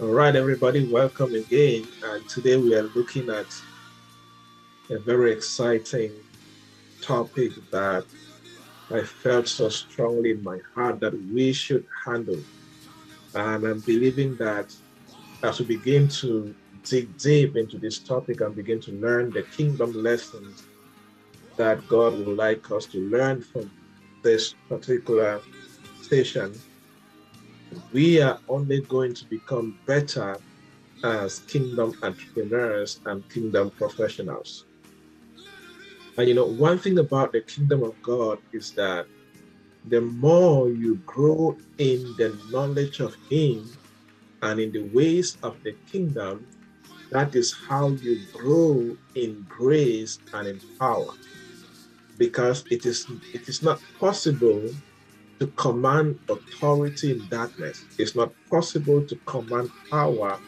All right, everybody, welcome again. And today we are looking at a very exciting topic that I felt so strongly in my heart that we should handle. And I'm believing that as we begin to dig deep into this topic and begin to learn the kingdom lessons that God would like us to learn from this particular station, we are only going to become better as kingdom entrepreneurs and kingdom professionals. And you know, one thing about the kingdom of God is that the more you grow in the knowledge of Him and in the ways of the kingdom, that is how you grow in grace and in power. Because it is it is not possible to command authority in darkness. It's not possible to command power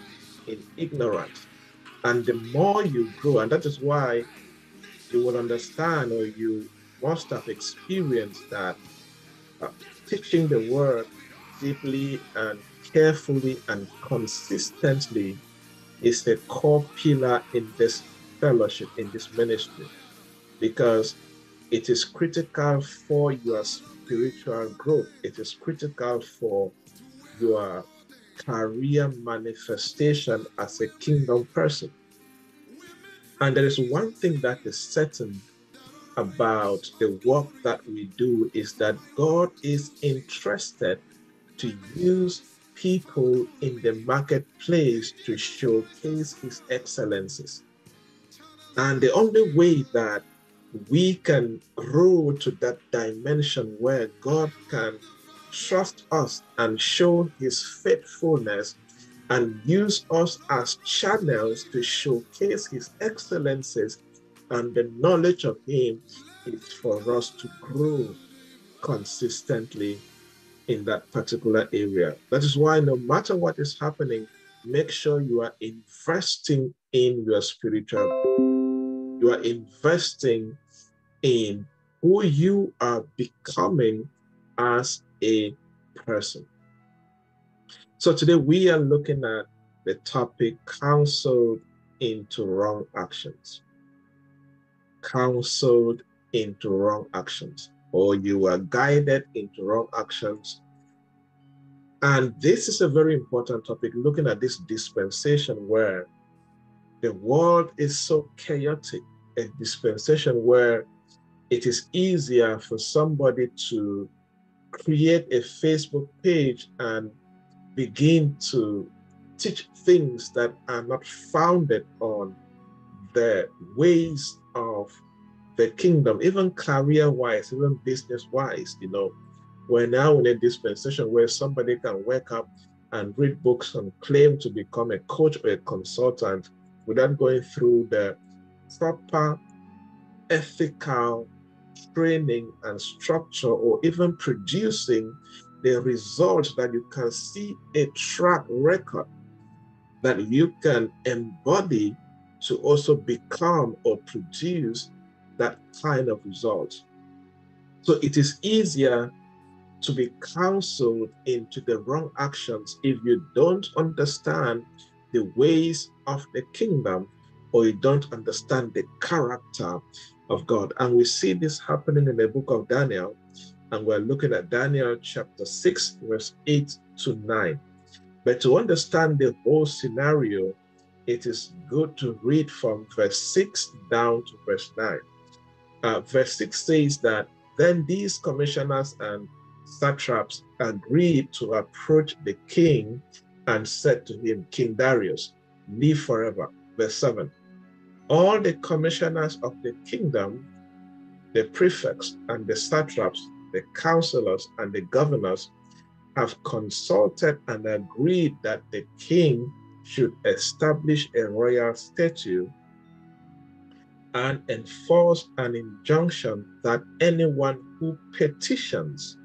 in ignorance. And the more you grow, and that is why you will understand or you must have experienced that uh, teaching the word deeply and carefully and consistently is the core pillar in this fellowship, in this ministry, because it is critical for your spiritual growth. It is critical for your career manifestation as a kingdom person. And there is one thing that is certain about the work that we do is that God is interested to use people in the marketplace to showcase his excellences. And the only way that we can grow to that dimension where God can trust us and show his faithfulness and use us as channels to showcase his excellences and the knowledge of him is for us to grow consistently in that particular area. That is why no matter what is happening, make sure you are investing in your spiritual. You are investing in who you are becoming as a person. So today we are looking at the topic counseled into wrong actions. Counseled into wrong actions, or you are guided into wrong actions. And this is a very important topic, looking at this dispensation where the world is so chaotic, a dispensation where it is easier for somebody to create a Facebook page and begin to teach things that are not founded on the ways of the kingdom, even career wise, even business wise. You know, we're now in a dispensation where somebody can wake up and read books and claim to become a coach or a consultant without going through the proper ethical training and structure or even producing the results that you can see a track record that you can embody to also become or produce that kind of result. So it is easier to be counseled into the wrong actions if you don't understand the ways of the kingdom or you don't understand the character of God. And we see this happening in the book of Daniel. And we're looking at Daniel chapter 6, verse 8 to 9. But to understand the whole scenario, it is good to read from verse 6 down to verse 9. Uh, verse 6 says that then these commissioners and satraps agreed to approach the king and said to him, King Darius, live forever. Verse 7 all the commissioners of the kingdom, the prefects and the satraps, the counselors and the governors have consulted and agreed that the king should establish a royal statute and enforce an injunction that anyone who petitions,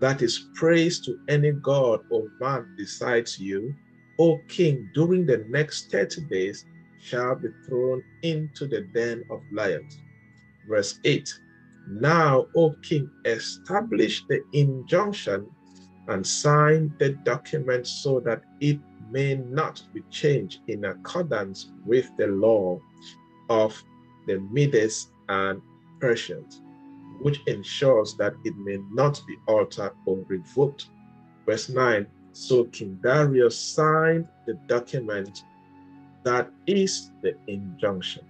that is, prays to any god or man besides you, O king, during the next 30 days, shall be thrown into the den of lions. Verse 8 Now, O king, establish the injunction and sign the document so that it may not be changed in accordance with the law of the Medes and Persians, which ensures that it may not be altered or revoked. Verse 9 So King Darius signed the document that is the injunction.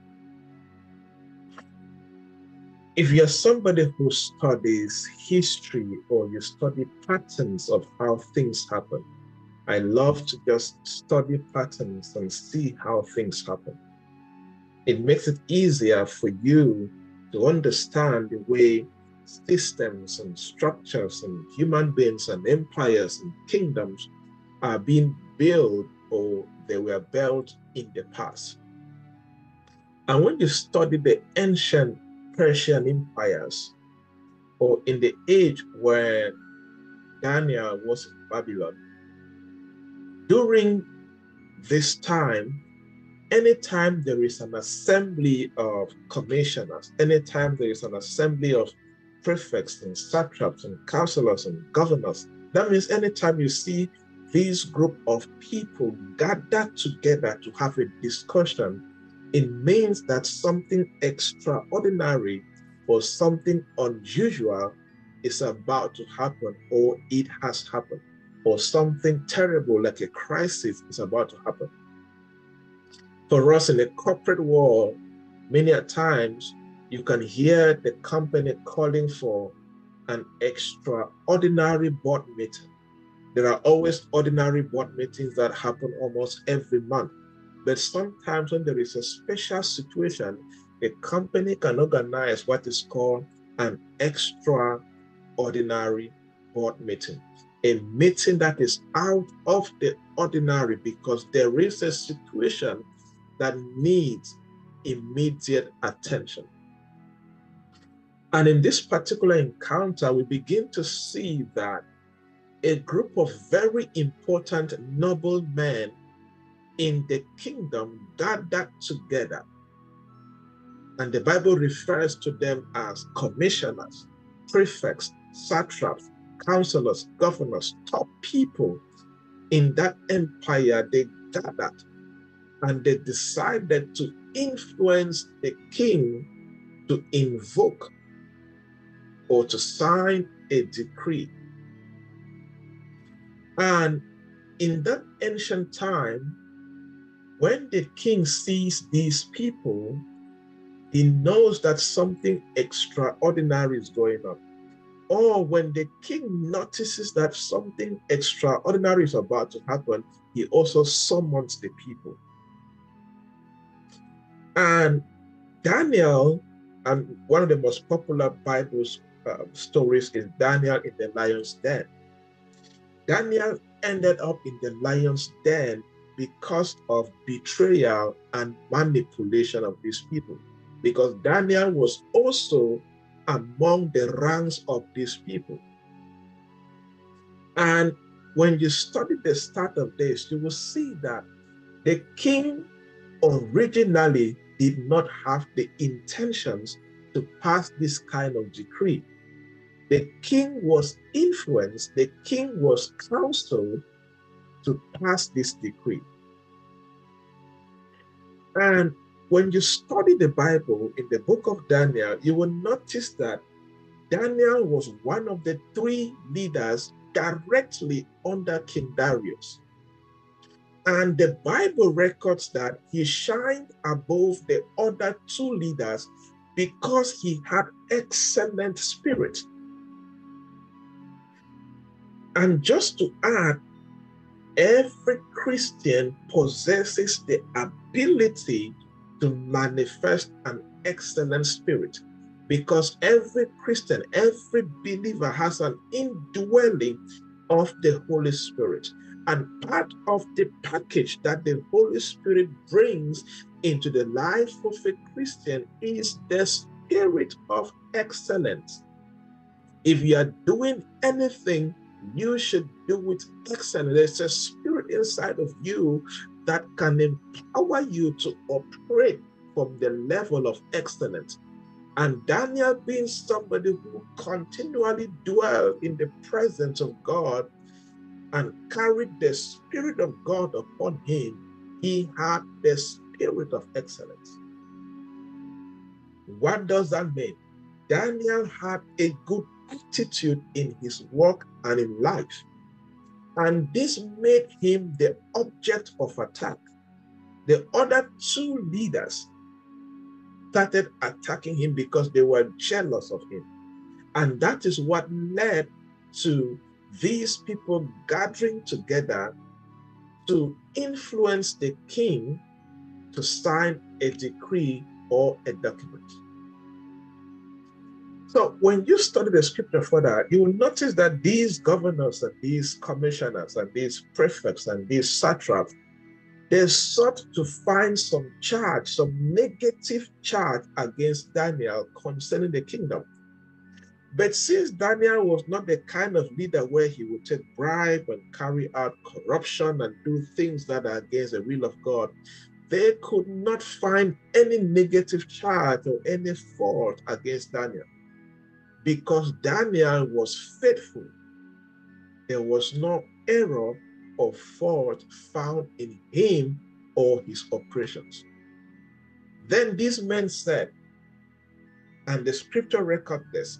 If you're somebody who studies history or you study patterns of how things happen, I love to just study patterns and see how things happen. It makes it easier for you to understand the way systems and structures and human beings and empires and kingdoms are being built or they were built in the past. And when you study the ancient Persian empires, or in the age where Daniel was in Babylon, during this time, anytime there is an assembly of commissioners, anytime there is an assembly of prefects and satraps and counselors and governors, that means anytime you see this group of people gathered together to have a discussion, it means that something extraordinary or something unusual is about to happen or it has happened or something terrible like a crisis is about to happen. For us in the corporate world, many a times you can hear the company calling for an extraordinary board meeting. There are always ordinary board meetings that happen almost every month. But sometimes when there is a special situation, a company can organize what is called an extraordinary board meeting a meeting that is out of the ordinary because there is a situation that needs immediate attention. And in this particular encounter, we begin to see that a group of very important noble men in the kingdom gathered together. And the Bible refers to them as commissioners, prefects, satraps, counselors, governors, top people in that empire, they gathered and they decided to influence the king to invoke or to sign a decree. And in that ancient time, when the king sees these people, he knows that something extraordinary is going on or when the king notices that something extraordinary is about to happen, he also summons the people. And Daniel, and one of the most popular Bible uh, stories is Daniel in the lion's den. Daniel ended up in the lion's den because of betrayal and manipulation of these people. Because Daniel was also among the ranks of these people. And when you study the start of this, you will see that the king originally did not have the intentions to pass this kind of decree. The king was influenced, the king was counseled to pass this decree. And when you study the Bible in the book of Daniel, you will notice that Daniel was one of the three leaders directly under King Darius. And the Bible records that he shined above the other two leaders because he had excellent spirit. And just to add, every Christian possesses the ability to manifest an excellent spirit because every Christian, every believer has an indwelling of the Holy Spirit. And part of the package that the Holy Spirit brings into the life of a Christian is the spirit of excellence. If you are doing anything, you should do it excellent. There's a spirit inside of you that can empower you to operate from the level of excellence. And Daniel, being somebody who continually dwelled in the presence of God, and carried the Spirit of God upon him, he had the spirit of excellence. What does that mean? Daniel had a good attitude in his work and in life. And this made him the object of attack. The other two leaders started attacking him because they were jealous of him. And that is what led to these people gathering together to influence the king to sign a decree or a document. So when you study the scripture further, you will notice that these governors and these commissioners and these prefects and these satraps, they sought to find some charge, some negative charge against Daniel concerning the kingdom. But since Daniel was not the kind of leader where he would take bribe and carry out corruption and do things that are against the will of God, they could not find any negative charge or any fault against Daniel. Because Daniel was faithful, there was no error or fault found in him or his operations. Then these men said, and the scripture record this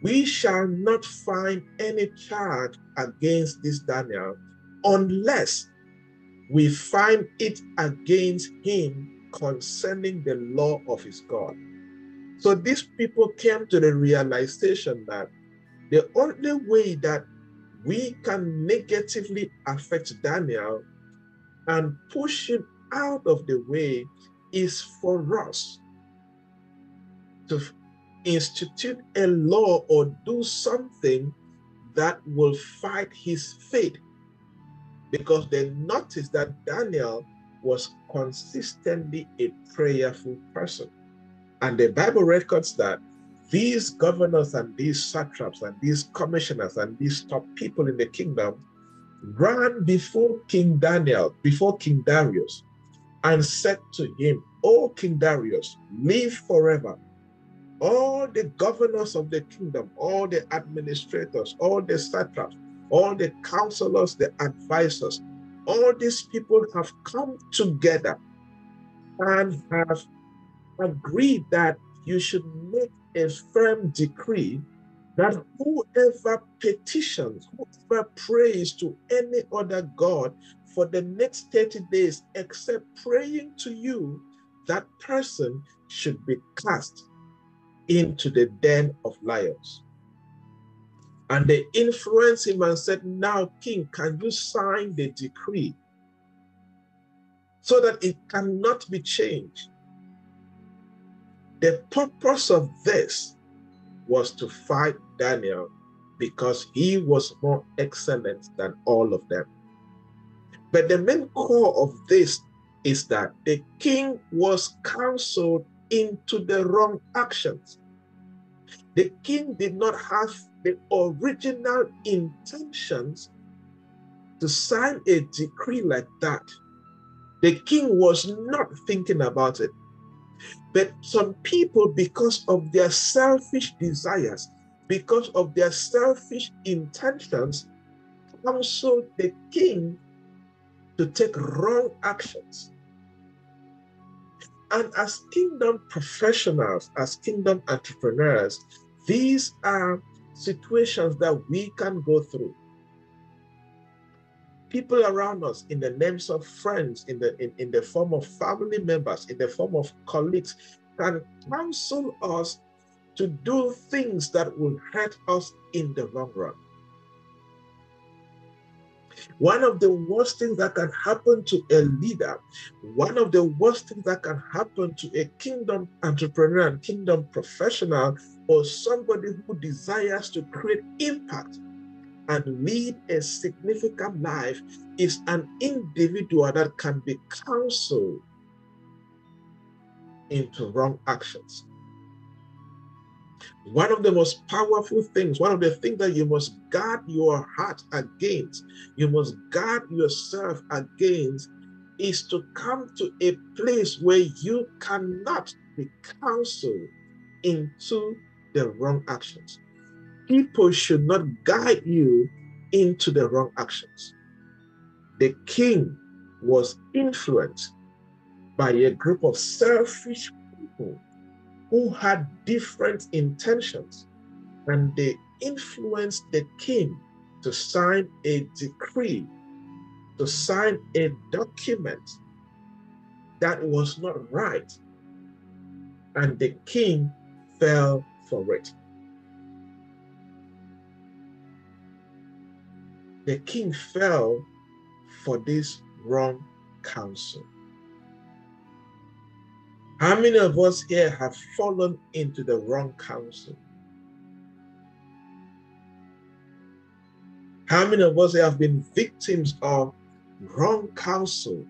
we shall not find any charge against this Daniel unless we find it against him concerning the law of his God. So these people came to the realization that the only way that we can negatively affect Daniel and push him out of the way is for us to institute a law or do something that will fight his faith. Because they noticed that Daniel was consistently a prayerful person. And the Bible records that these governors and these satraps and these commissioners and these top people in the kingdom ran before King Daniel, before King Darius, and said to him, O King Darius, live forever. All the governors of the kingdom, all the administrators, all the satraps, all the counselors, the advisors, all these people have come together and have agreed that you should make a firm decree that whoever petitions, whoever prays to any other God for the next 30 days, except praying to you, that person should be cast into the den of lions. And they influenced him and said, Now, King, can you sign the decree so that it cannot be changed? The purpose of this was to fight Daniel because he was more excellent than all of them. But the main core of this is that the king was counseled into the wrong actions. The king did not have the original intentions to sign a decree like that. The king was not thinking about it. But some people, because of their selfish desires, because of their selfish intentions, counseled the king to take wrong actions. And as kingdom professionals, as kingdom entrepreneurs, these are situations that we can go through. People around us, in the names of friends, in the in, in the form of family members, in the form of colleagues, can counsel us to do things that will hurt us in the long run. One of the worst things that can happen to a leader, one of the worst things that can happen to a kingdom entrepreneur and kingdom professional, or somebody who desires to create impact and lead a significant life is an individual that can be counseled into wrong actions. One of the most powerful things, one of the things that you must guard your heart against, you must guard yourself against, is to come to a place where you cannot be counseled into the wrong actions. People should not guide you into the wrong actions. The king was influenced by a group of selfish people who had different intentions, and they influenced the king to sign a decree, to sign a document that was not right. And the king fell for it. The king fell for this wrong counsel. How many of us here have fallen into the wrong counsel? How many of us have been victims of wrong counsel?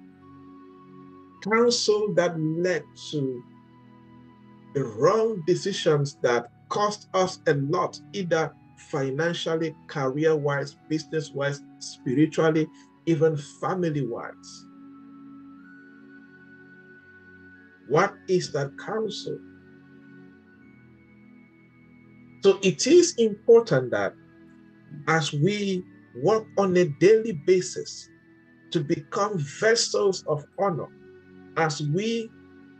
Counsel that led to the wrong decisions that cost us a lot, either financially, career wise, business wise, spiritually, even family wise. What is that counsel? So it is important that as we work on a daily basis to become vessels of honor, as we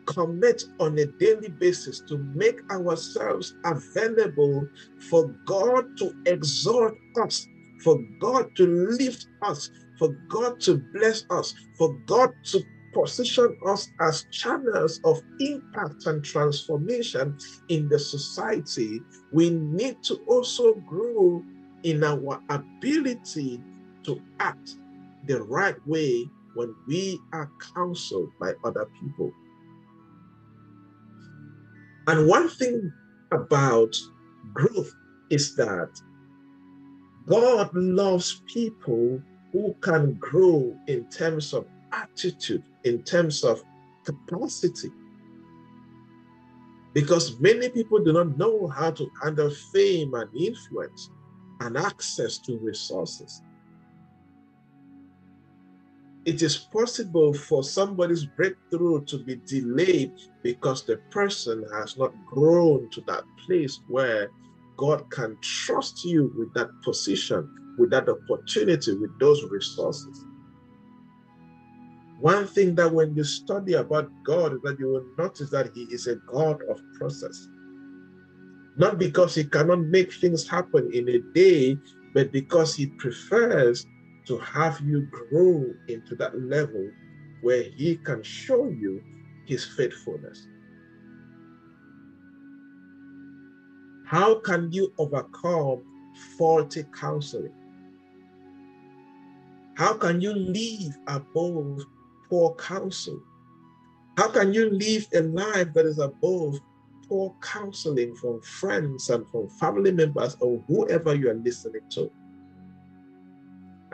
commit on a daily basis to make ourselves available for God to exhort us, for God to lift us, for God to bless us, for God to position us as channels of impact and transformation in the society, we need to also grow in our ability to act the right way when we are counseled by other people. And one thing about growth is that God loves people who can grow in terms of attitude, in terms of capacity. Because many people do not know how to handle fame and influence and access to resources it is possible for somebody's breakthrough to be delayed because the person has not grown to that place where God can trust you with that position, with that opportunity, with those resources. One thing that when you study about God is that you will notice that He is a God of process. Not because He cannot make things happen in a day, but because He prefers to have you grow into that level where He can show you His faithfulness. How can you overcome faulty counseling? How can you live above poor counsel? How can you live a life that is above poor counseling from friends and from family members or whoever you are listening to?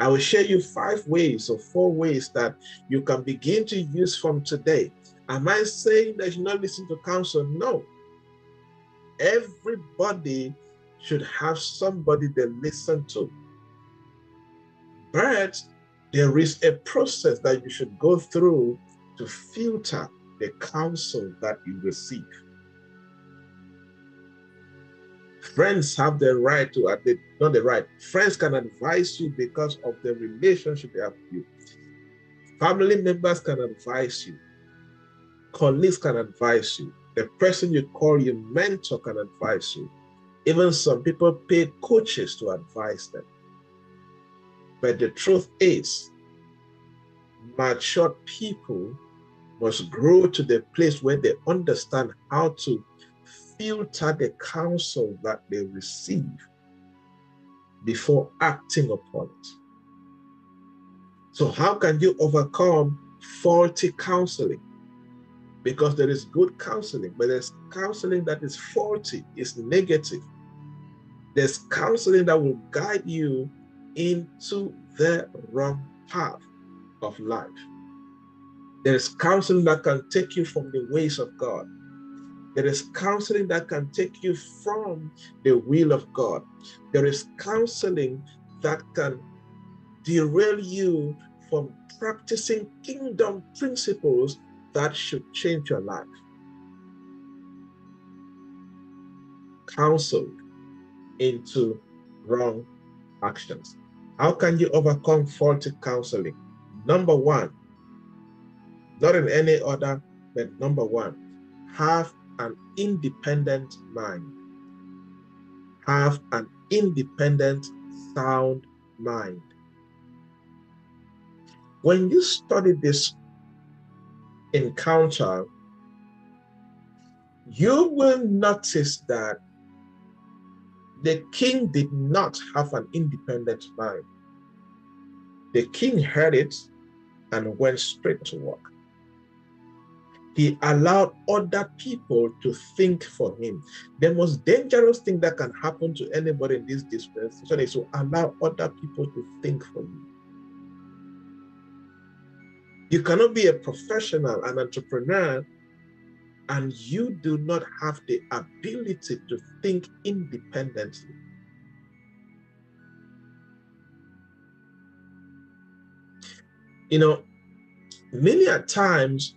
I will share you five ways or four ways that you can begin to use from today. Am I saying that you not listen to counsel? No. Everybody should have somebody they listen to. But there is a process that you should go through to filter the counsel that you receive. Friends have the right to, uh, not the right, friends can advise you because of the relationship they have with you. Family members can advise you. Colleagues can advise you. The person you call your mentor can advise you. Even some people pay coaches to advise them. But the truth is, mature people must grow to the place where they understand how to filter the counsel that they receive before acting upon it. So, how can you overcome faulty counseling? Because there is good counseling, but there's counseling that is faulty, is negative. There's counseling that will guide you into the wrong path of life. There's counseling that can take you from the ways of God. There is counseling that can take you from the will of God. There is counseling that can derail you from practicing kingdom principles that should change your life. Counseled into wrong actions. How can you overcome faulty counseling? Number one, not in any order, but number one, have an independent mind. Have an independent, sound mind. When you study this encounter, you will notice that the king did not have an independent mind. The king heard it and went straight to work. He allowed other people to think for him. The most dangerous thing that can happen to anybody in this dispensation is to allow other people to think for you. You cannot be a professional, an entrepreneur, and you do not have the ability to think independently. You know, many a times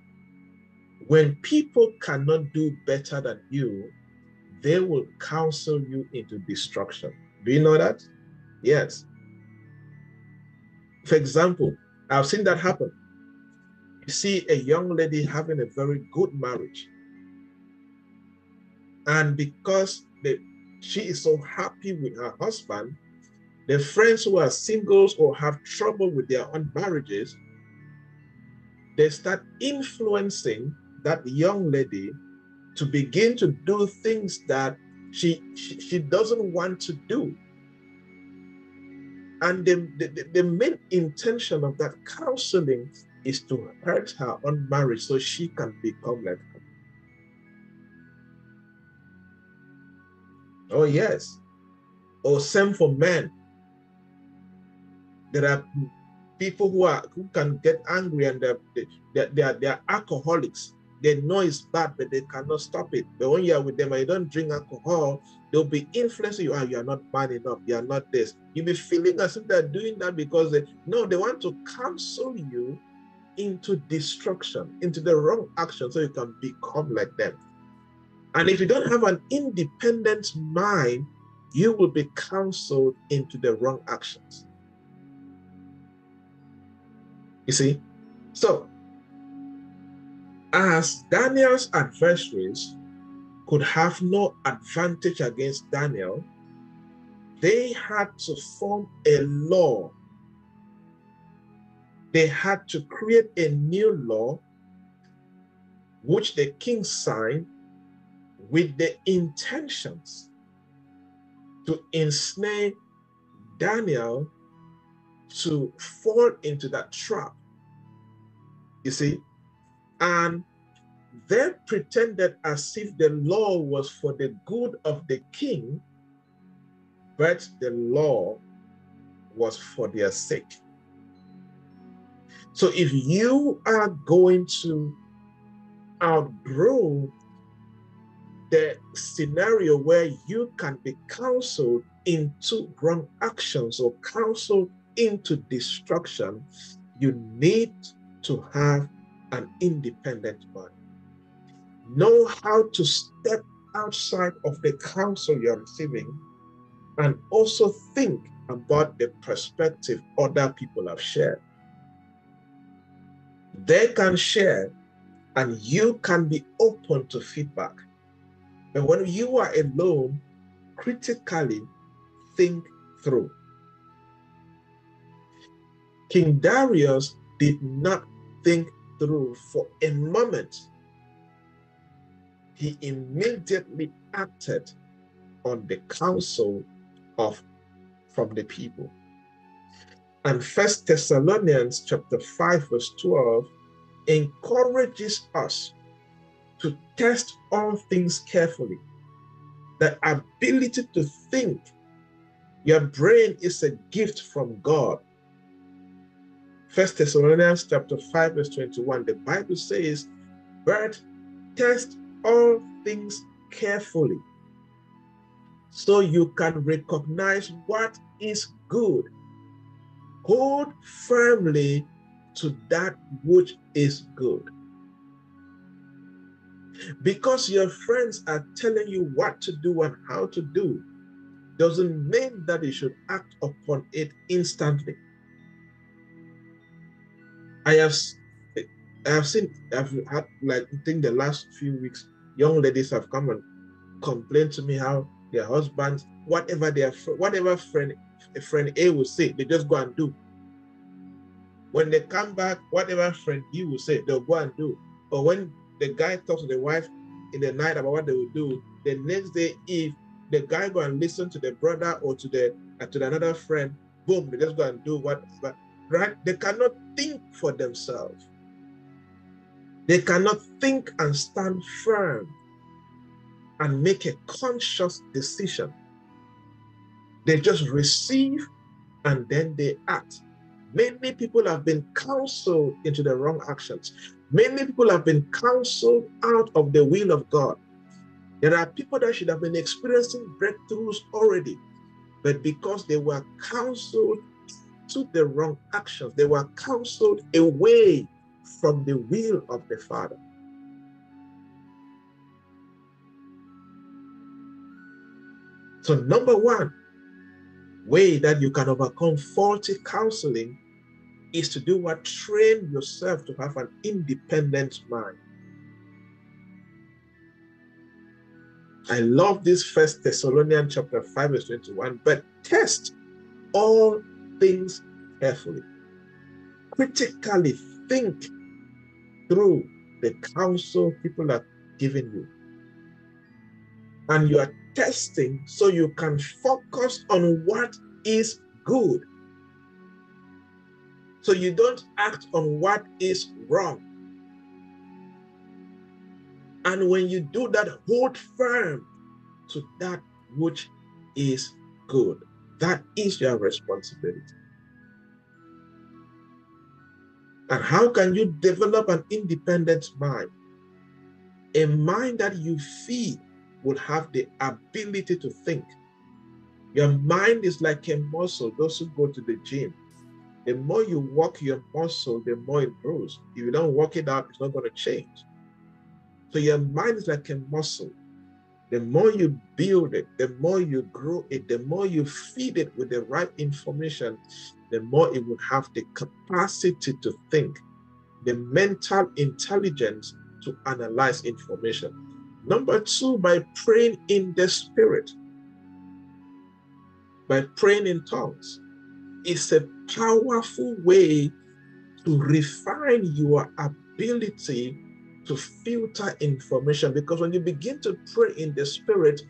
when people cannot do better than you, they will counsel you into destruction. Do you know that? Yes. For example, I've seen that happen. You see a young lady having a very good marriage. And because the, she is so happy with her husband, the friends who are singles or have trouble with their own marriages, they start influencing that young lady to begin to do things that she, she, doesn't want to do. And the, the, the main intention of that counseling is to hurt her on marriage so she can become like her. Oh, yes. Or same for men. There are people who are who can get angry and they're, they're, they're, they're alcoholics. They know it's bad, but they cannot stop it. But when you are with them and you don't drink alcohol, they'll be influencing you. Oh, you are not man enough. You are not this. You'll be feeling as if they're doing that because they no, they want to counsel you into destruction, into the wrong action, so you can become like them. And if you don't have an independent mind, you will be counseled into the wrong actions. You see? So, as Daniel's adversaries could have no advantage against Daniel, they had to form a law they had to create a new law, which the king signed with the intentions to ensnare Daniel to fall into that trap. You see, and they pretended as if the law was for the good of the king, but the law was for their sake. So if you are going to outgrow the scenario where you can be counseled into wrong actions or counseled into destruction, you need to have an independent mind. Know how to step outside of the counsel you're receiving and also think about the perspective other people have shared they can share and you can be open to feedback. But when you are alone, critically think through. King Darius did not think through for a moment. He immediately acted on the counsel of from the people. And First Thessalonians chapter 5, verse 12 encourages us to test all things carefully. The ability to think. Your brain is a gift from God. First Thessalonians chapter 5, verse 21. The Bible says, but test all things carefully so you can recognize what is good hold firmly to that which is good. Because your friends are telling you what to do and how to do, doesn't mean that you should act upon it instantly. I have I have seen I've had like I think the last few weeks, young ladies have come and complained to me how their husbands, whatever their whatever friend friend A will say, they just go and do. When they come back, whatever friend B will say, they'll go and do. But when the guy talks to the wife in the night about what they will do, the next day, if the guy go and listen to the brother or to the uh, to another friend, boom, they just go and do what. Right, they cannot think for themselves. They cannot think and stand firm and make a conscious decision. They just receive and then they act. Many people have been counseled into the wrong actions. Many people have been counseled out of the will of God. There are people that should have been experiencing breakthroughs already, but because they were counseled to the wrong actions, they were counseled away from the will of the Father. So, number one way that you can overcome faulty counseling is to do what? Train yourself to have an independent mind. I love this first Thessalonians chapter 5, verse 21. But test all things carefully. Critically think through the counsel people are giving you. And you are testing so you can focus on what is good so you don't act on what is wrong. And when you do that, hold firm to that which is good. That is your responsibility. And how can you develop an independent mind? A mind that you feed will have the ability to think. Your mind is like a muscle, those who go to the gym the more you work your muscle, the more it grows. If you don't work it out, it's not going to change. So your mind is like a muscle. The more you build it, the more you grow it, the more you feed it with the right information, the more it will have the capacity to think, the mental intelligence to analyze information. Number two, by praying in the spirit, by praying in tongues is a powerful way to refine your ability to filter information because when you begin to pray in the spirit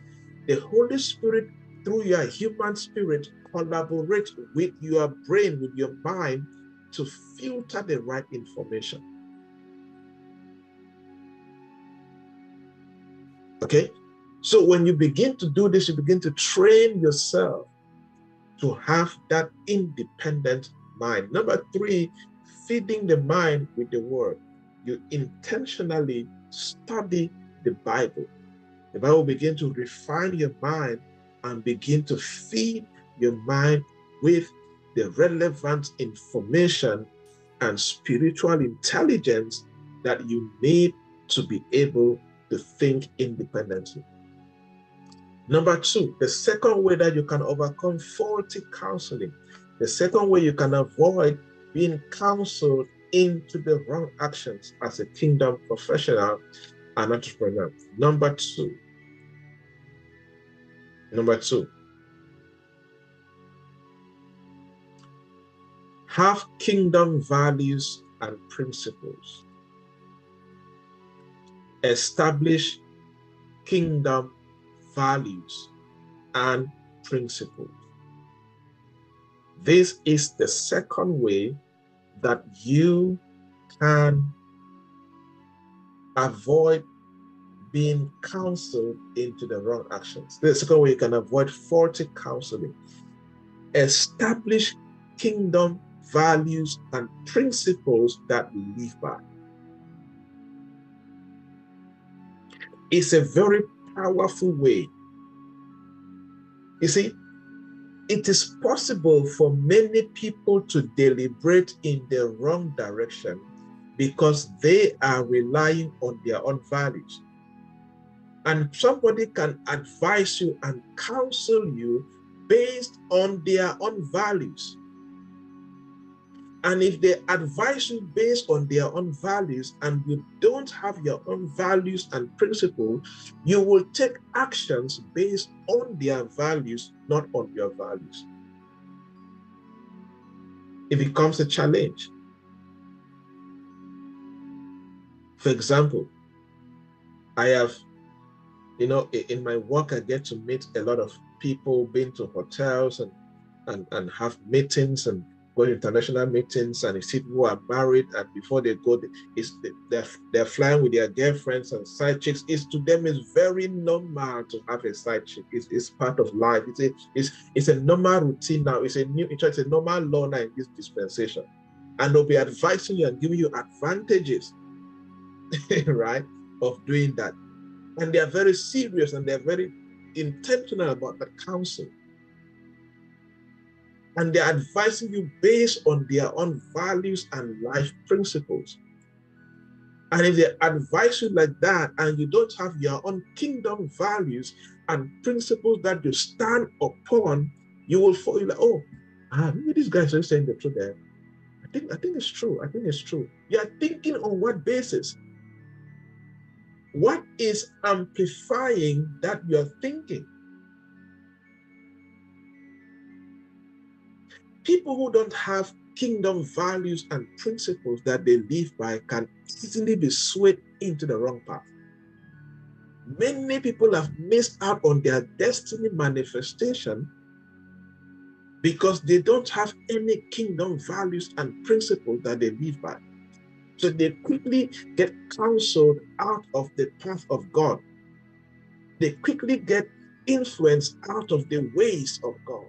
the holy spirit through your human spirit collaborate with your brain with your mind to filter the right information okay so when you begin to do this you begin to train yourself to have that independent mind. Number three, feeding the mind with the word. You intentionally study the Bible. The Bible begin to refine your mind and begin to feed your mind with the relevant information and spiritual intelligence that you need to be able to think independently. Number two, the second way that you can overcome faulty counseling, the second way you can avoid being counseled into the wrong actions as a kingdom professional and entrepreneur. Number two, number two, have kingdom values and principles. Establish kingdom values, and principles. This is the second way that you can avoid being counseled into the wrong actions. The second way you can avoid faulty counseling. Establish kingdom values and principles that we live by. It's a very powerful way. You see, it is possible for many people to deliberate in the wrong direction because they are relying on their own values. And somebody can advise you and counsel you based on their own values. And if they advise you based on their own values and you don't have your own values and principles, you will take actions based on their values, not on your values. It becomes a challenge. For example, I have, you know, in my work, I get to meet a lot of people, been to hotels and and, and have meetings and go to international meetings and you see people are married and before they go, it's, they're, they're flying with their girlfriends and side chicks. It's to them is very normal to have a side chick. It's, it's part of life. It's a, it's, it's a normal routine now. It's a new, it's a normal law now in this dispensation. And they'll be advising you and giving you advantages, right, of doing that. And they are very serious and they're very intentional about that counsel and they're advising you based on their own values and life principles. And if they advise you like that and you don't have your own kingdom values and principles that you stand upon, you will fall like, oh, maybe these guys are saying the truth there. I think I think it's true. I think it's true. You're thinking on what basis? What is amplifying that you're thinking? People who don't have kingdom values and principles that they live by can easily be swayed into the wrong path. Many people have missed out on their destiny manifestation because they don't have any kingdom values and principles that they live by. So they quickly get counseled out of the path of God. They quickly get influenced out of the ways of God.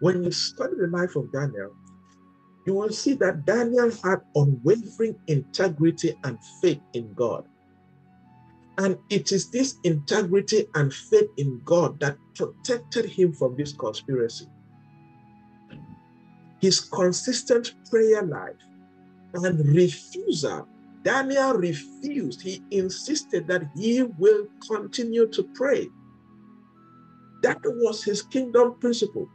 When you study the life of Daniel, you will see that Daniel had unwavering integrity and faith in God. And it is this integrity and faith in God that protected him from this conspiracy. His consistent prayer life and refusal, Daniel refused. He insisted that he will continue to pray. That was his kingdom principle.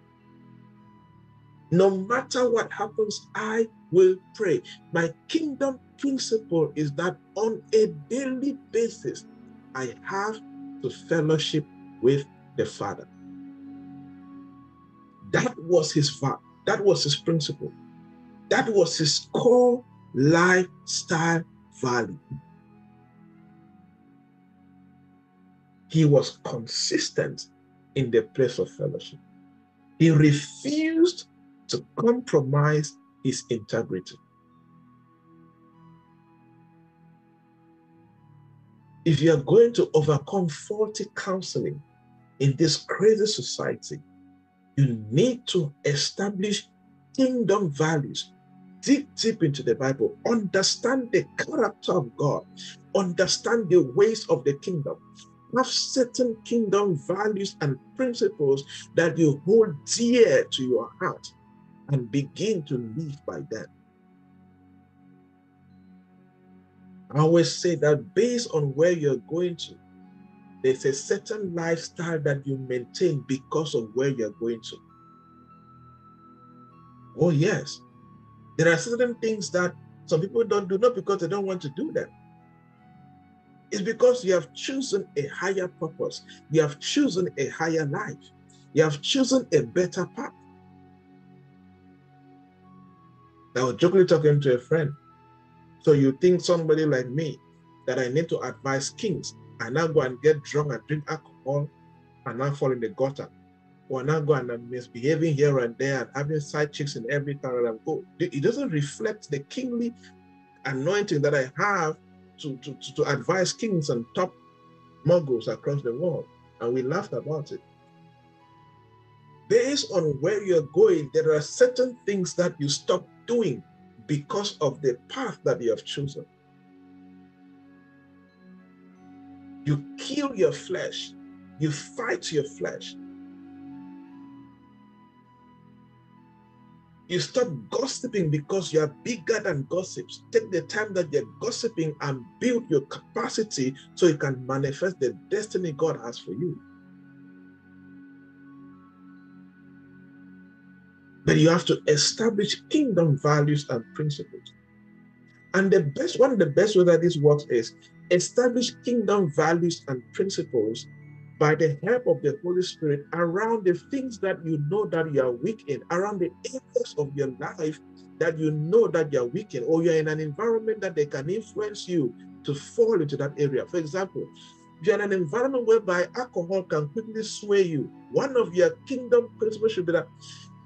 No matter what happens, I will pray. My kingdom principle is that on a daily basis, I have to fellowship with the Father. That was his that was his principle. That was his core lifestyle value. He was consistent in the place of fellowship. He refused to compromise his integrity. If you are going to overcome faulty counseling in this crazy society, you need to establish kingdom values. Dig deep into the Bible, understand the character of God, understand the ways of the kingdom, have certain kingdom values and principles that you hold dear to your heart and begin to live by them. I always say that based on where you're going to, there's a certain lifestyle that you maintain because of where you're going to. Oh, yes. There are certain things that some people don't do, not because they don't want to do them. It's because you have chosen a higher purpose. You have chosen a higher life. You have chosen a better path. I was jokingly talking to a friend. So you think somebody like me that I need to advise kings, I now go and get drunk and drink alcohol and now fall in the gutter. Or now go and I'm misbehaving here and there and having side chicks in every town go. It doesn't reflect the kingly anointing that I have to, to, to, to advise kings and top moguls across the world. And we laughed about it based on where you're going, there are certain things that you stop doing because of the path that you have chosen. You kill your flesh, you fight your flesh. You stop gossiping because you are bigger than gossips. Take the time that you're gossiping and build your capacity so you can manifest the destiny God has for you. But you have to establish kingdom values and principles. And the best one of the best way that this works is establish kingdom values and principles by the help of the Holy Spirit around the things that you know that you are weak in, around the areas of your life that you know that you're weak in, or you're in an environment that they can influence you to fall into that area. For example, you're in an environment whereby alcohol can quickly sway you, one of your kingdom principles should be that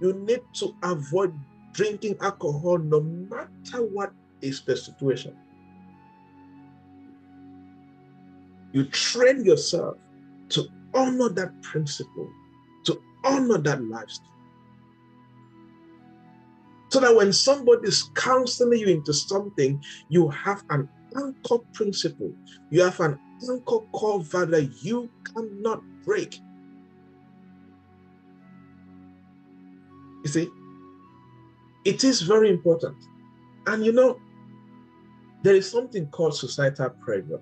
you need to avoid drinking alcohol no matter what is the situation. You train yourself to honor that principle, to honor that lifestyle. So that when somebody is counseling you into something, you have an anchor principle. You have an anchor core value that you cannot break. You see, it is very important. And you know, there is something called societal pressure.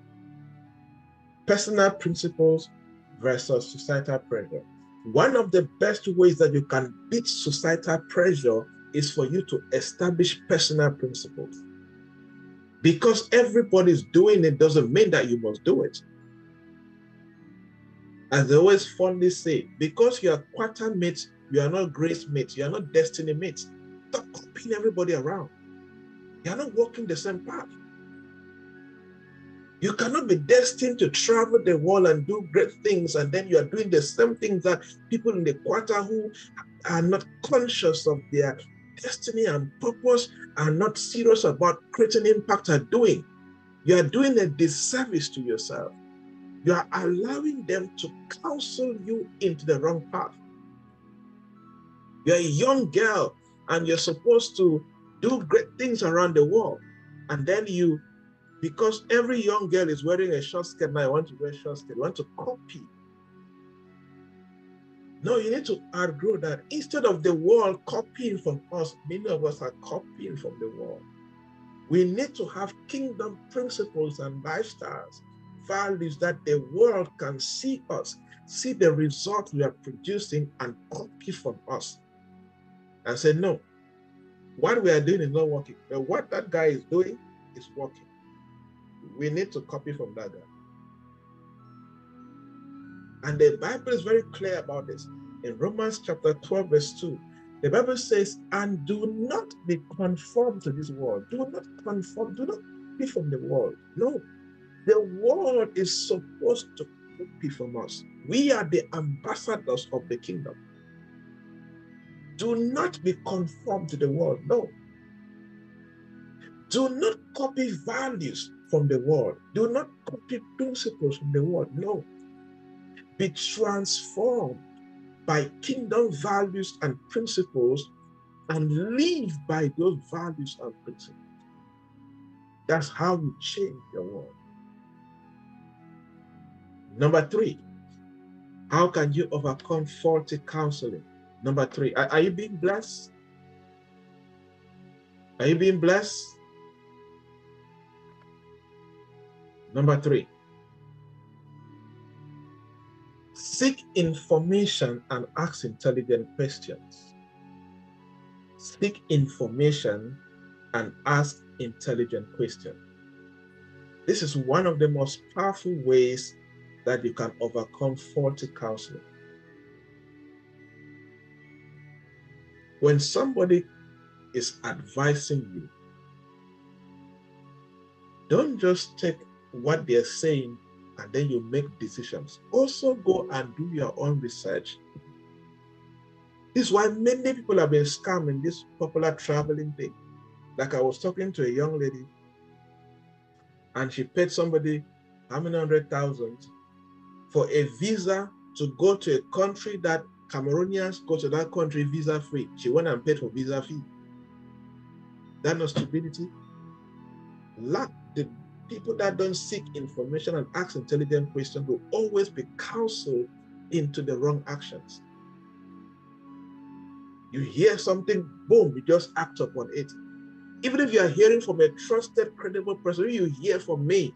Personal principles versus societal pressure. One of the best ways that you can beat societal pressure is for you to establish personal principles. Because everybody's doing it doesn't mean that you must do it. As they always fondly say, because you are quarter mates, you are not grace mates, you are not destiny mates. Stop copying everybody around. You are not walking the same path. You cannot be destined to travel the world and do great things, and then you are doing the same things that people in the quarter who are not conscious of their destiny and purpose are not serious about creating impact are doing. You are doing a disservice to yourself. You are allowing them to counsel you into the wrong path. You're a young girl and you're supposed to do great things around the world. And then you because every young girl is wearing a short skirt now, I want to wear a short skirt. You want to copy. No, you need to outgrow that. Instead of the world copying from us, many of us are copying from the world. We need to have kingdom principles and lifestyles, values that the world can see us, see the results we are producing, and copy from us. And say, no, what we are doing is not working. But what that guy is doing is working we need to copy from that guy. And the Bible is very clear about this. In Romans chapter 12, verse 2, the Bible says, and do not be conformed to this world. Do not conform, do not be from the world. No, the world is supposed to copy from us. We are the ambassadors of the kingdom. Do not be conformed to the world. No. Do not copy values from the world. Do not copy principles from the world. No. Be transformed by kingdom values and principles and live by those values and principles. That's how you change the world. Number three, how can you overcome faulty counseling? Number three, are, are you being blessed? Are you being blessed? Number three, seek information and ask intelligent questions. Seek information and ask intelligent questions. This is one of the most powerful ways that you can overcome faulty counseling. When somebody is advising you, don't just take what they're saying and then you make decisions. Also, go and do your own research. This is why many people have been scamming this popular traveling thing. Like I was talking to a young lady, and she paid somebody how many hundred thousand for a visa to go to a country that Cameroonians go to that country visa free. She went and paid for visa fee. That no stupidity. Lack the people that don't seek information and ask intelligent questions will always be counseled into the wrong actions. You hear something, boom, you just act upon it. Even if you are hearing from a trusted, credible person, you hear from me,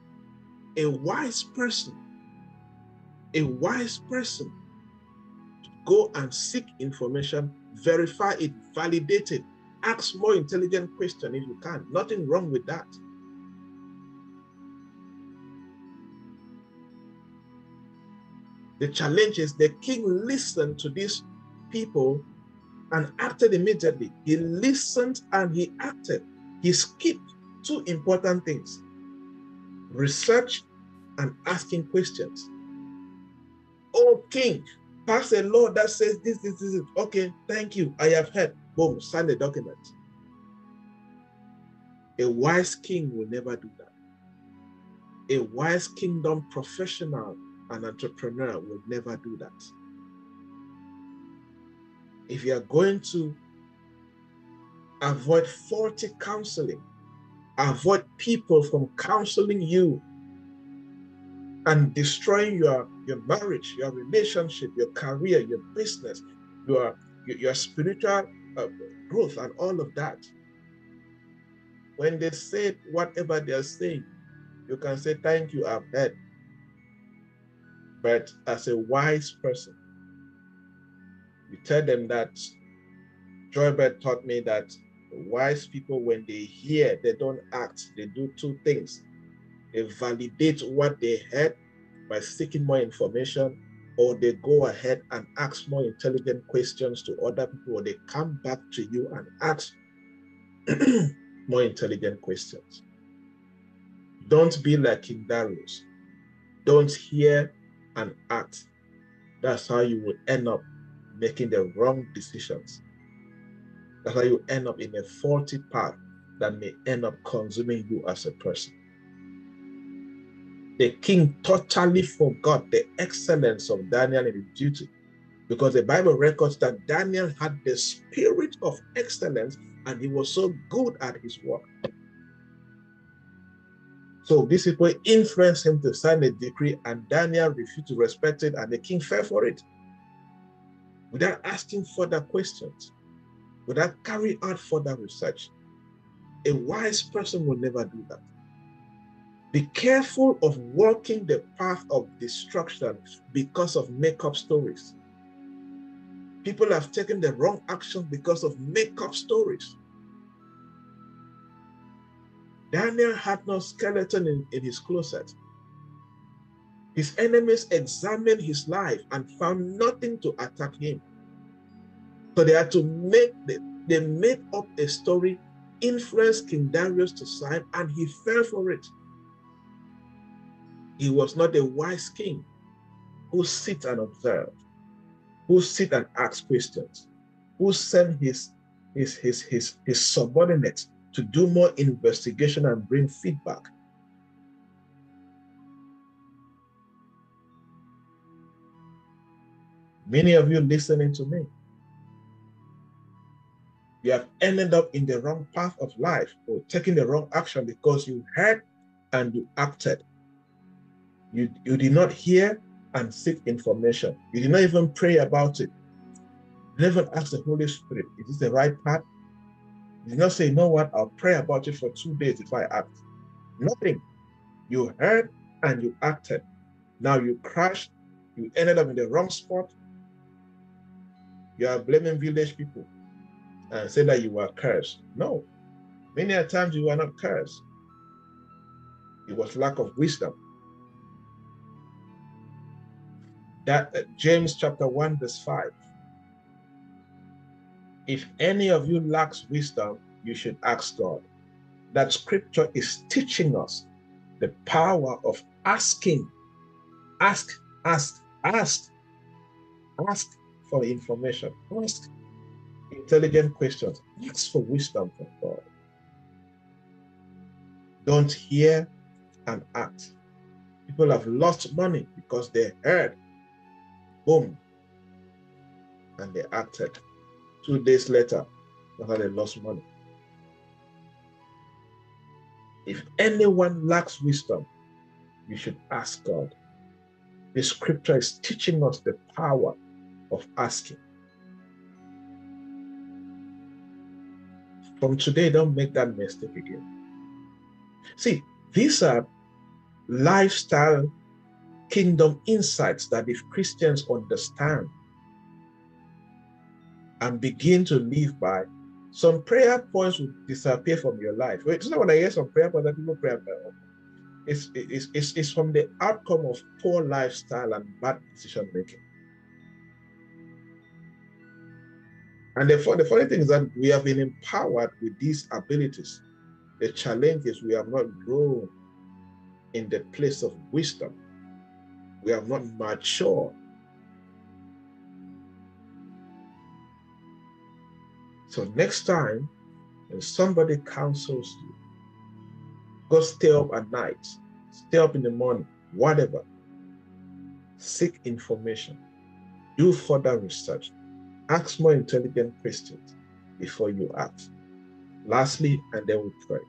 a wise person, a wise person go and seek information, verify it, validate it, ask more intelligent questions if you can. Nothing wrong with that. The challenge is the king listened to these people and acted immediately. He listened and he acted. He skipped two important things research and asking questions. Oh, king, pass a law that says this, this, this. Okay, thank you. I have heard. Boom, sign the document. A wise king will never do that. A wise kingdom professional and entrepreneur will never do that. If you are going to avoid faulty counseling, avoid people from counseling you and destroying your, your marriage, your relationship, your career, your business, your, your, spiritual uh, growth, and all of that. When they say whatever they are saying, you can say, Thank you, I've heard. But as a wise person, you tell them that Joybert taught me that wise people, when they hear, they don't act. They do two things. They validate what they heard by seeking more information, or they go ahead and ask more intelligent questions to other people, or they come back to you and ask more intelligent questions. Don't be like King Darius. Don't hear and act. That's how you will end up making the wrong decisions. That's how you end up in a faulty path that may end up consuming you as a person. The king totally forgot the excellence of Daniel in his duty because the Bible records that Daniel had the spirit of excellence and he was so good at his work. So these people influenced him to sign a decree, and Daniel refused to respect it, and the king fell for it without asking further questions, without carrying out further research. A wise person will never do that. Be careful of walking the path of destruction because of make-up stories. People have taken the wrong action because of make-up stories. Daniel had no skeleton in, in his closet. His enemies examined his life and found nothing to attack him. So they had to make, the, they made up a story, influenced King Darius to sign, and he fell for it. He was not a wise king who sit and observe, who sit and ask questions, who sent his, his, his, his, his subordinates to do more investigation and bring feedback. Many of you listening to me, you have ended up in the wrong path of life or taking the wrong action because you heard and you acted. You, you did not hear and seek information. You did not even pray about it. You never ask the Holy Spirit, is this the right path? You did not say, you know what, I'll pray about it for two days if I act. Nothing. You heard and you acted. Now you crashed, you ended up in the wrong spot. You are blaming village people and say that you were cursed. No. Many a times you were not cursed. It was lack of wisdom. That uh, James chapter 1, verse 5 if any of you lacks wisdom, you should ask God. That scripture is teaching us the power of asking. Ask, ask, ask. Ask for information. Ask intelligent questions. Ask for wisdom from God. Don't hear and act. People have lost money because they heard, boom, and they acted. Two days later, they lost money. If anyone lacks wisdom, you should ask God. The scripture is teaching us the power of asking. From today, don't make that mistake again. See, these are lifestyle kingdom insights that if Christians understand, and begin to live by, some prayer points will disappear from your life. It's not when I hear some prayer points that people pray about. It's, it's, it's, it's from the outcome of poor lifestyle and bad decision making. And the, the funny thing is that we have been empowered with these abilities. The challenge is we have not grown in the place of wisdom. We have not matured. So next time, when somebody counsels you, go stay up at night, stay up in the morning, whatever. Seek information. Do further research. Ask more intelligent questions before you act. Lastly, and then we pray.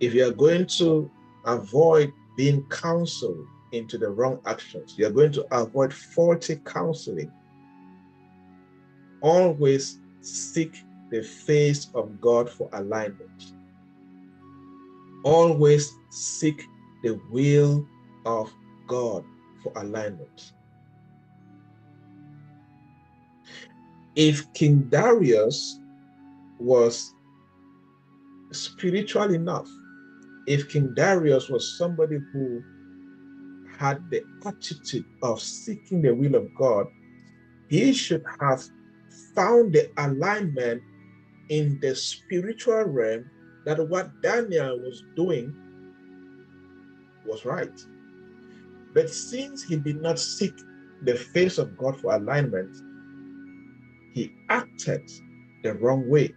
If you are going to avoid being counseled into the wrong actions, you are going to avoid faulty counseling. Always seek the face of God for alignment. Always seek the will of God for alignment. if King Darius was spiritual enough, if King Darius was somebody who had the attitude of seeking the will of God, he should have found the alignment in the spiritual realm that what Daniel was doing was right. But since he did not seek the face of God for alignment, he acted the wrong way.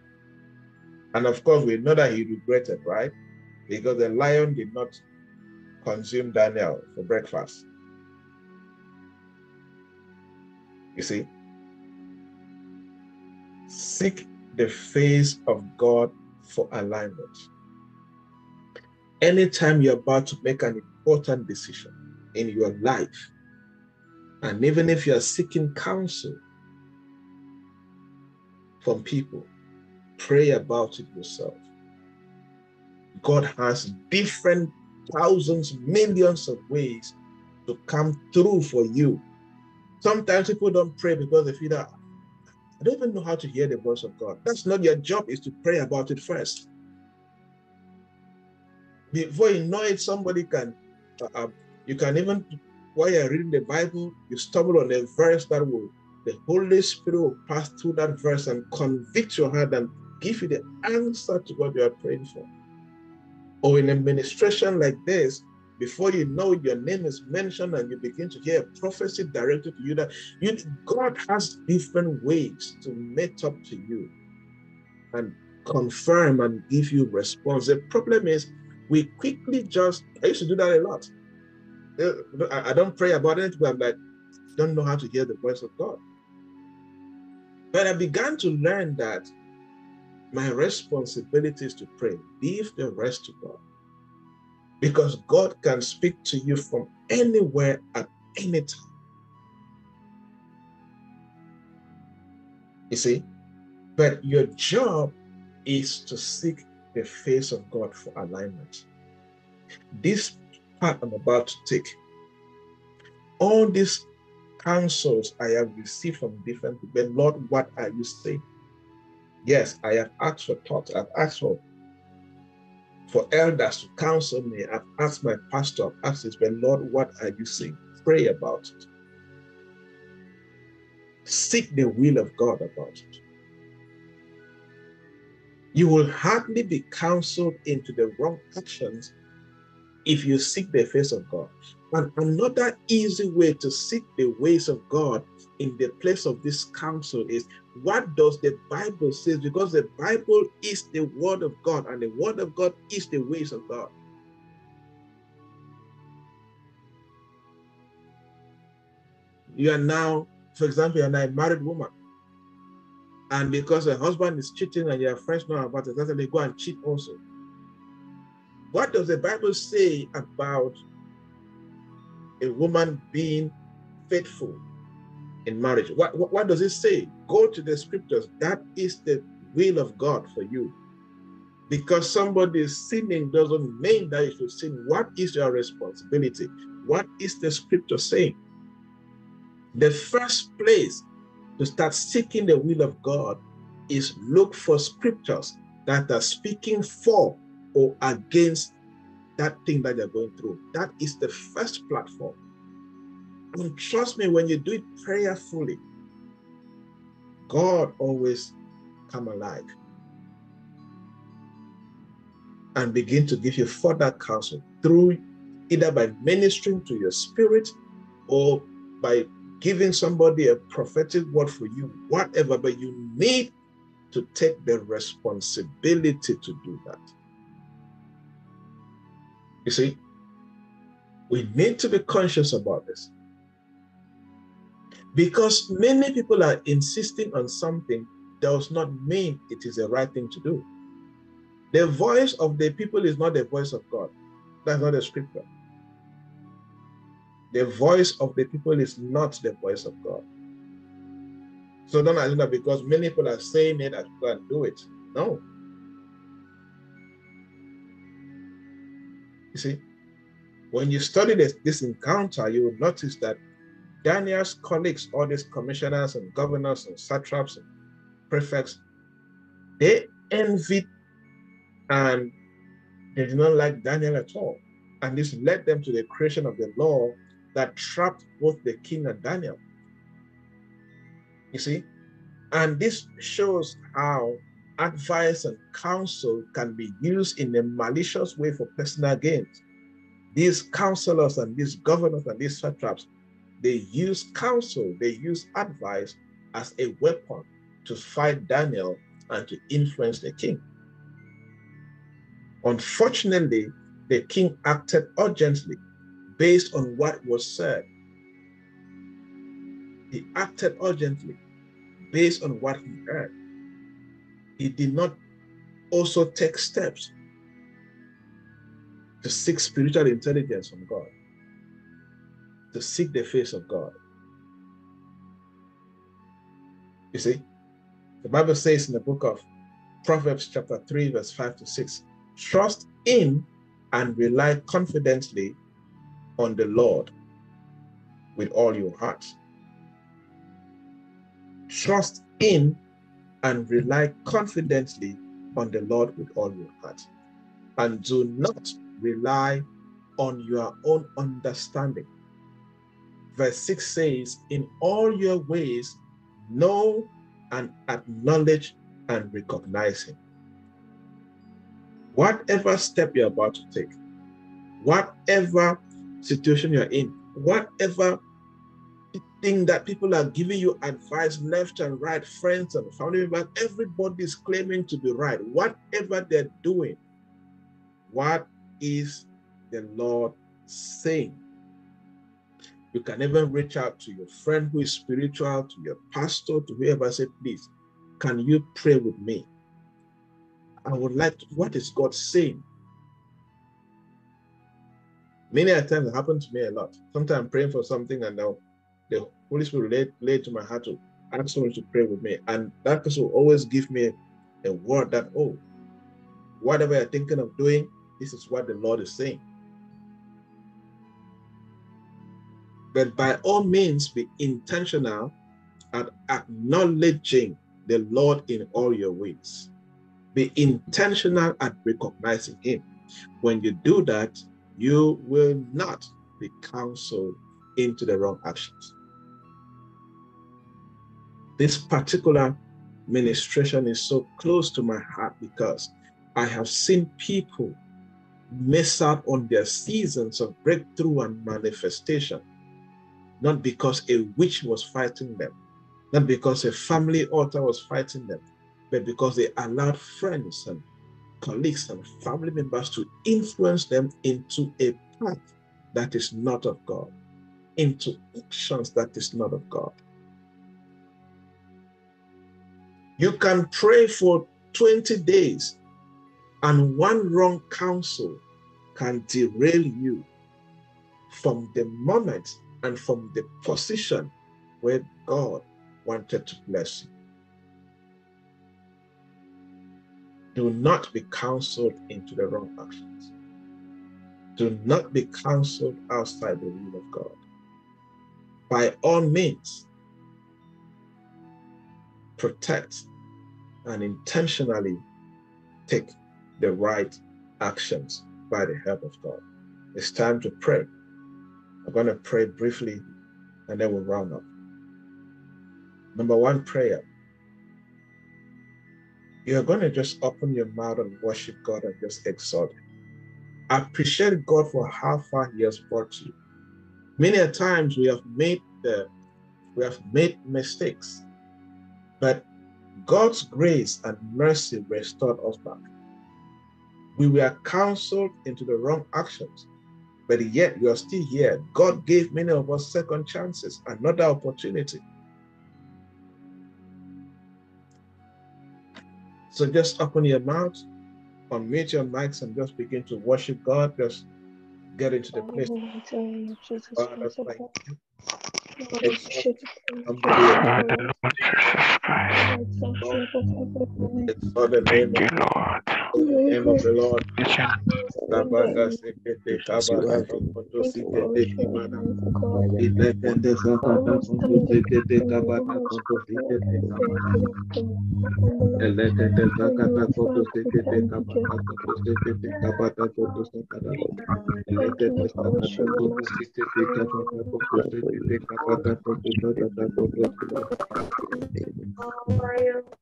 And of course, we know that he regretted, right? Because the lion did not consume Daniel for breakfast. You see, seek the face of God for alignment. Anytime you're about to make an important decision in your life, and even if you're seeking counsel, from people. Pray about it yourself. God has different thousands, millions of ways to come through for you. Sometimes people don't pray because they feel that I don't even know how to hear the voice of God. That's not your job, is to pray about it first. Before you know it, somebody can, uh, uh you can even, while you're reading the Bible, you stumble on a verse that will the Holy Spirit will pass through that verse and convict your heart and give you the answer to what you are praying for. Or in administration like this, before you know it, your name is mentioned and you begin to hear a prophecy directed to you that you, God has different ways to meet up to you and confirm and give you response. The problem is we quickly just, I used to do that a lot. Uh, I don't pray about it, but I'm like, don't know how to hear the voice of God. But I began to learn that my responsibility is to pray. Leave the rest to God. Because God can speak to you from anywhere at any time. You see? But your job is to seek the face of God for alignment. This part I'm about to take, all these counsels I have received from different people. Lord, what are you saying? Yes, I have asked for thoughts. I've asked for, for elders to counsel me. I've asked my pastor, I've asked but Lord, what are you saying? Pray about it. Seek the will of God about it. You will hardly be counseled into the wrong actions if you seek the face of God. And another easy way to seek the ways of God in the place of this counsel is what does the Bible say? Because the Bible is the word of God, and the word of God is the ways of God. You are now, for example, you're now a married woman. And because her husband is cheating and your friends know about it, that's they go and cheat also. What does the Bible say about a woman being faithful in marriage? What, what, what does it say? Go to the scriptures. That is the will of God for you. Because somebody is sinning doesn't mean that you should sin. What is your responsibility? What is the scripture saying? The first place to start seeking the will of God is look for scriptures that are speaking for or against that thing that you're going through. That is the first platform. And trust me, when you do it prayerfully, God always come alive and begin to give you further counsel through either by ministering to your spirit or by giving somebody a prophetic word for you, whatever, but you need to take the responsibility to do that. You see, we need to be conscious about this. Because many people are insisting on something does not mean it is the right thing to do. The voice of the people is not the voice of God. That's not the scripture. The voice of the people is not the voice of God. So don't assume that because many people are saying it, that you can do it. No. You see, when you study this, this encounter, you will notice that Daniel's colleagues, all these commissioners and governors and satraps and prefects, they envied and they did not like Daniel at all. And this led them to the creation of the law that trapped both the king and Daniel. You see? And this shows how advice and counsel can be used in a malicious way for personal gains. These counselors and these governors and these satraps, they use counsel, they use advice as a weapon to fight Daniel and to influence the king. Unfortunately, the king acted urgently based on what was said. He acted urgently based on what he heard. He did not also take steps to seek spiritual intelligence from God, to seek the face of God. You see, the Bible says in the book of Proverbs, chapter 3, verse 5 to 6 trust in and rely confidently on the Lord with all your heart. Trust in and rely confidently on the Lord with all your heart. And do not rely on your own understanding. Verse 6 says, In all your ways, know and acknowledge and recognize Him. Whatever step you're about to take, whatever situation you're in, whatever thing that people are giving you advice left and right, friends and family members, everybody is claiming to be right. Whatever they're doing, what is the Lord saying? You can even reach out to your friend who is spiritual, to your pastor, to whoever, say, please, can you pray with me? I would like to, what is God saying? Many a times it happens to me a lot. Sometimes I'm praying for something and now the Holy Spirit laid, laid to my heart to ask someone to pray with me. And that person will always give me a word that, oh, whatever you're thinking of doing, this is what the Lord is saying. But by all means, be intentional at acknowledging the Lord in all your ways. Be intentional at recognizing Him. When you do that, you will not be counseled into the wrong actions. This particular ministration is so close to my heart because I have seen people miss out on their seasons of breakthrough and manifestation, not because a witch was fighting them, not because a family altar was fighting them, but because they allowed friends and colleagues and family members to influence them into a path that is not of God, into actions that is not of God. You can pray for 20 days, and one wrong counsel can derail you from the moment and from the position where God wanted to bless you. Do not be counseled into the wrong actions. Do not be counseled outside the will of God. By all means, protect and intentionally take the right actions by the help of God. It's time to pray. I'm going to pray briefly and then we'll round up. Number one prayer. You're going to just open your mouth and worship God and just exalt Him. Appreciate God for how far He has brought you. Many a times we have made the we have made mistakes, but God's grace and mercy restored us back. We were counseled into the wrong actions, but yet you are still here. God gave many of us second chances, another opportunity. So just open your mouth, unmute your mics, and just begin to worship God. Just get into the place. Father, thank you. It's for the name of The name of the Lord. Kabada sekete kabada koto sekete kimana. Ilekende zakata koto sekete kabada koto sekete kabada. Elekende zakata koto sekete kabada koto sekete kabada koto sekete. Elekende zakata koto sekete kabada koto sekete kabada koto sekete koto.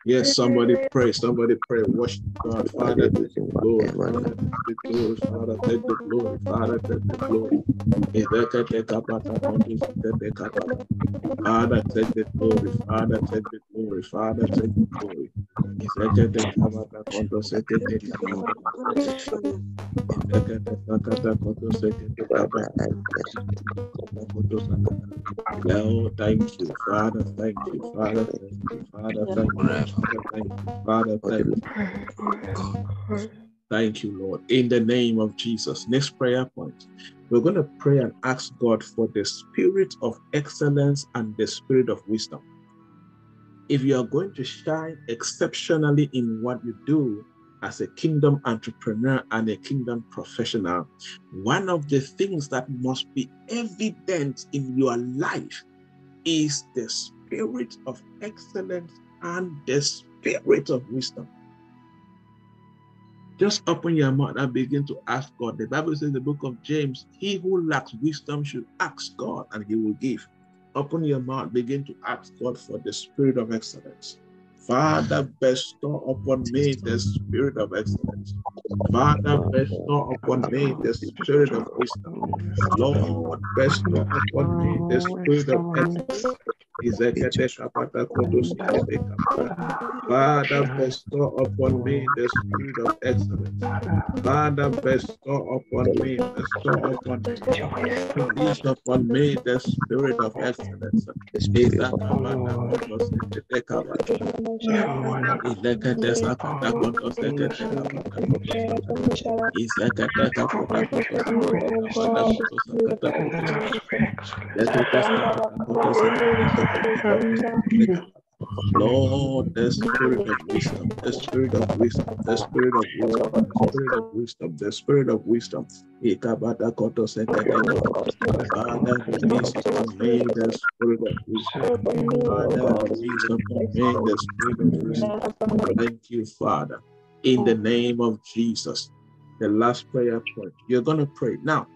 Yes, somebody pray, somebody pray. Worship God, Father, Father, take the glory, Father, take the glory, Father, take the glory. Father, take the glory, Father, Father. Oh, thank you, Father, thank you, Father, thank you, Father, thank you, thank you, Father, thank you. Thank you, Lord. In the name of Jesus. Next prayer point. We're going to pray and ask God for the spirit of excellence and the spirit of wisdom. If you are going to shine exceptionally in what you do as a kingdom entrepreneur and a kingdom professional, one of the things that must be evident in your life is the spirit of excellence and the spirit of wisdom. Just open your mouth and begin to ask God. The Bible says in the book of James, he who lacks wisdom should ask God and he will give. Open your mouth, begin to ask God for the spirit of excellence. Father, bestow upon me the spirit of excellence. Father, bestow upon me the spirit of wisdom. Lord, bestow upon me the spirit of excellence. Father, bestow upon me the spirit of excellence. Father, bestow upon me, bestow upon me, release upon me the spirit of excellence. Lord, the spirit of wisdom, the spirit of wisdom, the spirit of wisdom, the spirit of wisdom, the spirit of wisdom. Ikabata koto sekete. Father, release upon me the spirit of wisdom. Father, release upon me the spirit of wisdom. Thank you, Father. In the name of Jesus. The last prayer point. You're going to pray. Now,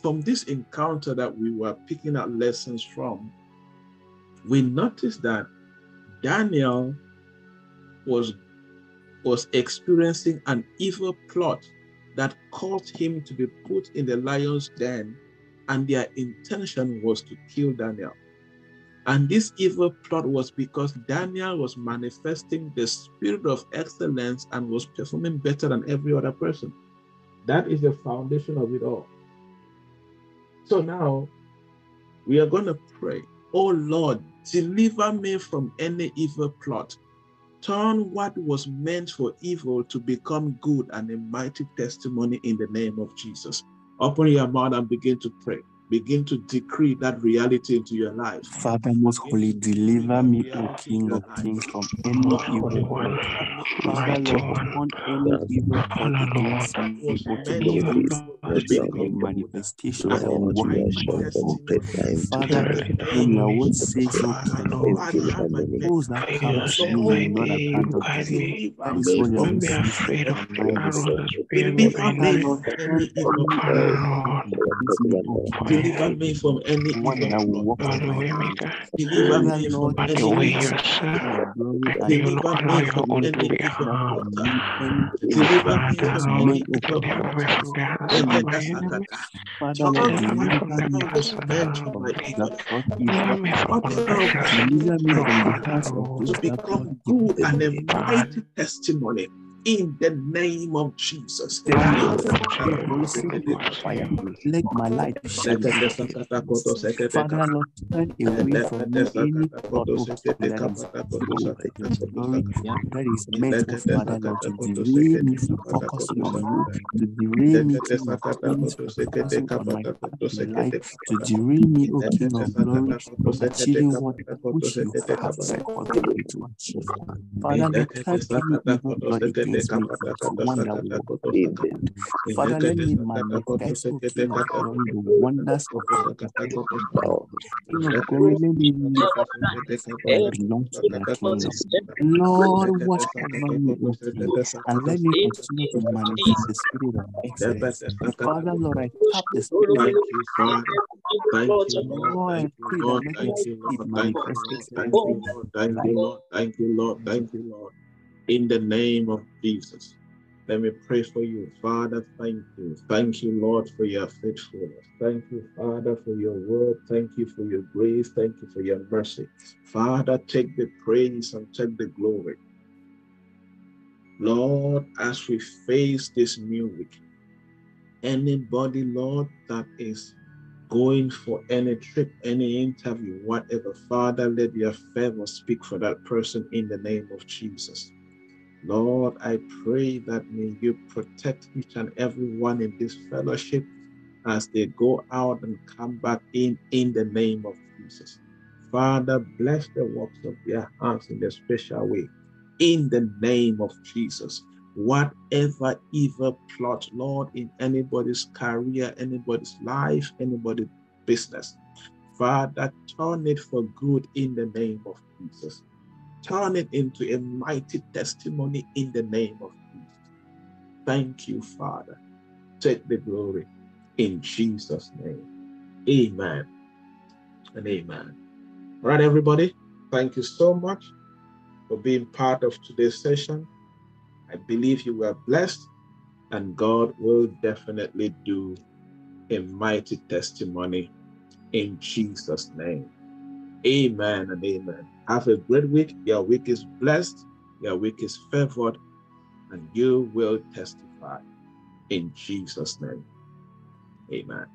from this encounter that we were picking out lessons from, we noticed that Daniel was, was experiencing an evil plot that caused him to be put in the lion's den, and their intention was to kill Daniel. And this evil plot was because Daniel was manifesting the spirit of excellence and was performing better than every other person. That is the foundation of it all. So now we are going to pray, Oh Lord, deliver me from any evil plot. Turn what was meant for evil to become good and a mighty testimony in the name of Jesus. Open your mouth and begin to pray. Begin to decree that reality into your life. Father, most holy, deliver me, O King of Kings, from any evil one. Father, Lord, upon any evil thought against me, able to be released in manifestation that will work in my Father, when your word says, O King, those that come to you will not abandon you. That is what your word says. afraid of the arrows, being Father, Lord, any evil Deliver me from any Deliver me from any evil Deliver me from any any Deliver me from any deliver me from Lord, deliver me from Oh, to become good and a mighty testimony in the name of Jesus. Your blessing with fire. Let my light shine. Father, Lord, turn away from me any thought of that is evil, glory, that is meant, oh Father, Lord, to derail me from focusing on you, to derail me, King of Kings, from focusing on my life, to derail me, O King of Glory, from achieving what which you have seconded me to achieve. Father, Lord, turn any evil plot against me into one that will work for your good. Father, let me manifest, King of Glory, the wonders of your kingdom. King of Glory, let me live belong to kingdom. Lord, watch over me, O and let me continue to manifest the spirit of excellence. Father, Lord, I tap the spirit of Thank you, Thank you, Lord. Thank you, Lord. Thank you, Lord. Thank you, Lord. Thank you, in Lord. Thank my you, life. Lord. Thank you, Lord. Thank you, Lord. In the name of Jesus. Let me pray for you. Father, thank you. Thank you, Lord, for your faithfulness. Thank you, Father, for your word. Thank you for your grace. Thank you for your mercy. Father, take the praise and take the glory. Lord, as we face this new week, anybody, Lord, that is going for any trip, any interview, whatever, Father, let your favor speak for that person in the name of Jesus. Lord, I pray that may you protect each and every one in this fellowship as they go out and come back in, in the name of Jesus. Father, bless the works of their hands in a special way, in the name of Jesus. Whatever evil plot, Lord, in anybody's career, anybody's life, anybody's business, Father, turn it for good in the name of Jesus turn it into a mighty testimony in the name of Jesus. Thank you, Father. Take the glory in Jesus' name. Amen and amen. All right, everybody. Thank you so much for being part of today's session. I believe you were blessed, and God will definitely do a mighty testimony in Jesus' name. Amen and amen. Have a great week. Your week is blessed, your week is favored, and you will testify in Jesus' name. Amen.